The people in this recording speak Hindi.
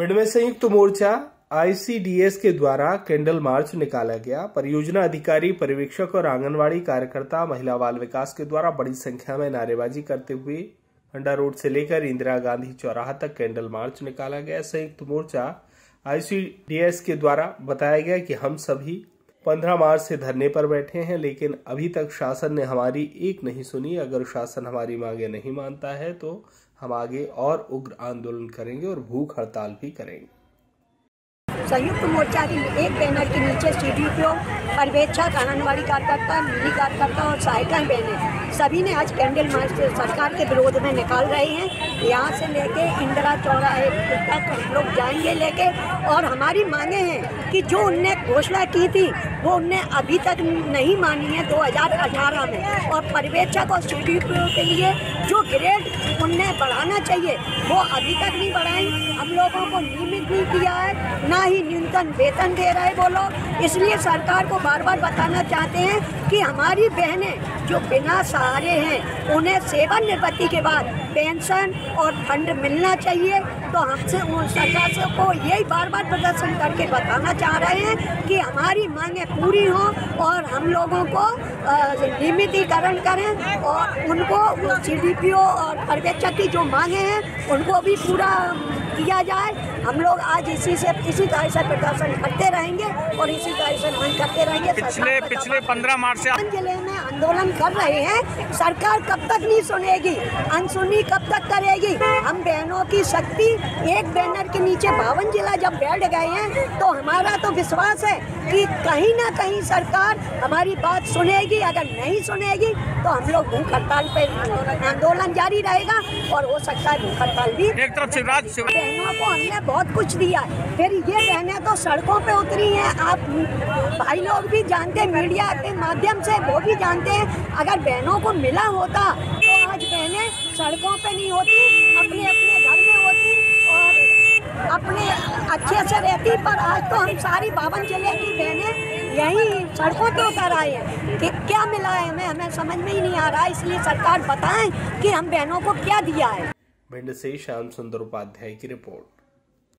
भिंड में संयुक्त मोर्चा आईसीडीएस के द्वारा कैंडल मार्च निकाला गया। परियोजना अधिकारी, पर्यवेक्षक और आंगनवाड़ी कार्यकर्ता, महिला बाल विकास के द्वारा बड़ी संख्या में नारेबाजी करते हुए हंडा रोड से लेकर इंदिरा गांधी चौराहा तक कैंडल मार्च निकाला गया। संयुक्त मोर्चा आईसीडीएस के द्वारा बताया गया कि हम सभी 15 मार्च से धरने पर बैठे हैं, लेकिन अभी तक शासन ने हमारी एक नहीं सुनी। अगर शासन हमारी मांगे नहीं मानता है तो हम आगे और उग्र आंदोलन करेंगे और भूख हड़ताल भी करेंगे। संयुक्त मोर्चा के एक बैनर के नीचे सी डी पी पर्यवेक्षक आंगनबाड़ी कार्यकर्ता मिली कार्यकर्ता और सहायिकाएँ बहने सभी ने आज कैंडल मार्च सरकार के विरोध में निकाल रहे हैं। यहाँ से लेके इंदिरा चौराहे तक हम लोग जाएँगे लेके। और हमारी मांगे हैं कि जो उनने घोषणा की थी, वो उनने अभी तक नहीं मानी है 2018 में। और पर्यवेक्षक और सी के लिए जो ग्रेड उनने बढ़ाना चाहिए, वो अभी तक नहीं बढ़ाई हम लोगों को नियमित नहीं किया है, ना ही न्यूनतम वेतन दे रहे वो लोग। इसलिए सरकार को बार बार बताना चाहते हैं कि हमारी बहनें जो बिना सहारे हैं, उन्हें सेवानिवृत्ति के बाद पेंशन और फंड मिलना चाहिए। तो हमसे सरकार से को यही बार बार प्रदर्शन करके बताना चाह रहे हैं कि हमारी मांगें पूरी हों और हम लोगों को नियमितीकरण करें और उनको सी डी और पर्यवेक्षक की जो मांगे हैं, उनको भी पूरा किया जाए। हम लोग आज इसी से इसी तरह से प्रदर्शन करते रहेंगे और इसी तरह से हम करते रहेंगे। पिछले पिछले पंद्रह मार्च से ज़िले में आंदोलन कर रहे हैं। सरकार कब तक नहीं सुनेगी? अनसुनी कब तक करेगी? हम बहनों की शक्ति एक बैनर के नीचे बावन जिला जब बैठ गए हैं तो हमारा तो विश्वास है कि कहीं ना कहीं सरकार हमारी बात सुनेगी। अगर नहीं सुनेगी तो हम लोग भूख हड़ताल पे आंदोलन जारी रहेगा और हो सकता है भूख हड़ताल भी एक तरफ़ शिवराज बहनों को हमने बहुत कुछ दिया। फिर ये बहनें तो सड़कों पे उतरी हैं। आप भाई लोग भी जानते हैं, मीडिया के माध्यम से वो भी जानते हैं, अगर बहनों को मिला होता तो आज बहनें सड़कों पे नहीं होती, अपने अपने घर में होती और अपने अच्छे से रहती। पर आज तो हम सारी बावन ज़िले की बहनें यही सड़कों पे उतर आए हैं। कि क्या मिला है हमें? हमें समझ में ही नहीं आ रहा। इसलिए सरकार बताएँ कि हम बहनों को क्या दिया है। भिंड से श्याम सुंदर उपाध्याय की रिपोर्ट।